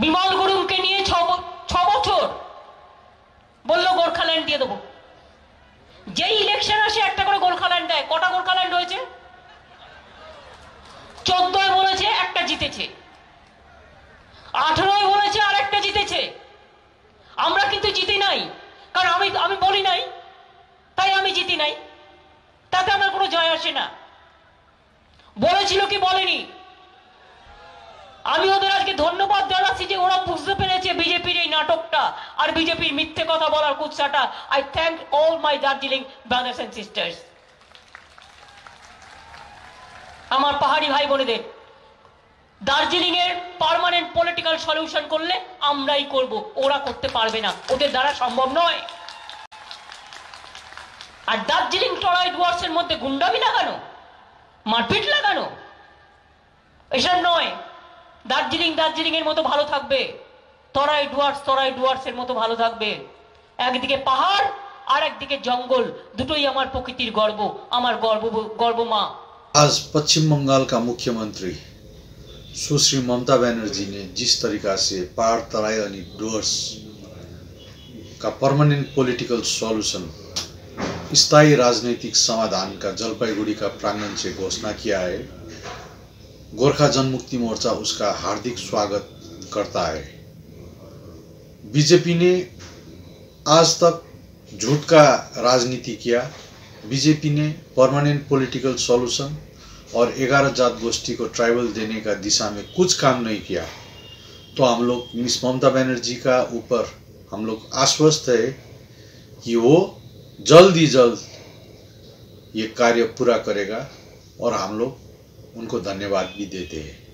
বিমল গুরুকে নিয়ে ছ বছর বলল গোর্খাল্যান্ড দিয়ে দেবো। যেই ইলেকশন আসে একটা করে গোর্খাল্যান্ড দেয়, কটা গোর্খাল্যান্ড হয়েছে চোদ্দয় বলেছে একটা জিতেছে। আঠেরোয় বলেছে আর একটা জিতেছে। আমরা কিন্তু জিতি নাই, কারণ আমি আমি বলি নাই, তাই আমি জিতি নাই। তাতে আমার কোনো জয় আসে না। বলেছিল কি বলেনি? আমি ওদের আজকে ধন্যবাদ আর বিজেপির মিথ্যে কথা বলার কুৎসাটা I thank all my Darjeeling brothers and sisters আমার পাহাড়ি ভাই বোনেদের দার্জিলিং এর পারমানেন্ট পলিটিক্যাল সলিউশন করলে আমরাই করব, ওরা করতে পারবে না, ওদের দ্বারা সম্ভব নয়। আর দার্জিলিং টরাই ডুয়ার্সের মধ্যে গুন্ডামি লাগানো, মারপিট লাগানো, এসব নয়। দার্জিলিং দার্জিলিং এর মতো ভালো থাকবে। তরাই ডুয়ার্স তরাই ডুয়ার্স এর মতো ভালো থাকবে একদিকে পাহাড় আর একদিকে জঙ্গল দুটোই আমার প্রকৃতির গর্ব আমার গর্ব গর্ব মা आज पश्चिम बंगाल का मुख्यमंत्री सुश्री ममता बनर्जी ने जिस तरीका से पहाड़ तराई अनि डुअर्स का परमानेंट पॉलिटिकल सॉल्यूशन स्थायी राजनीतिक समाधान का जलपाईगुड़ी का प्रांगण से घोषणा किया है गोरखा जनमुक्ति मोर्चा उसका हार्दिक स्वागत करता है बीजेपी ने आज तक झूठ का राजनीति किया। बीजेपी ने परमानेंट पॉलिटिकल सॉल्यूशन और ग्यारह जात गोष्ठी को ट्राइबल देने का दिशा में कुछ काम नहीं किया। तो हम लोग मिस ममता बनर्जी का ऊपर हम लोग आश्वस्त है कि वो जल्द ही जल्द ये कार्य पूरा करेगा और हम लोग उनको धन्यवाद भी देते हैं।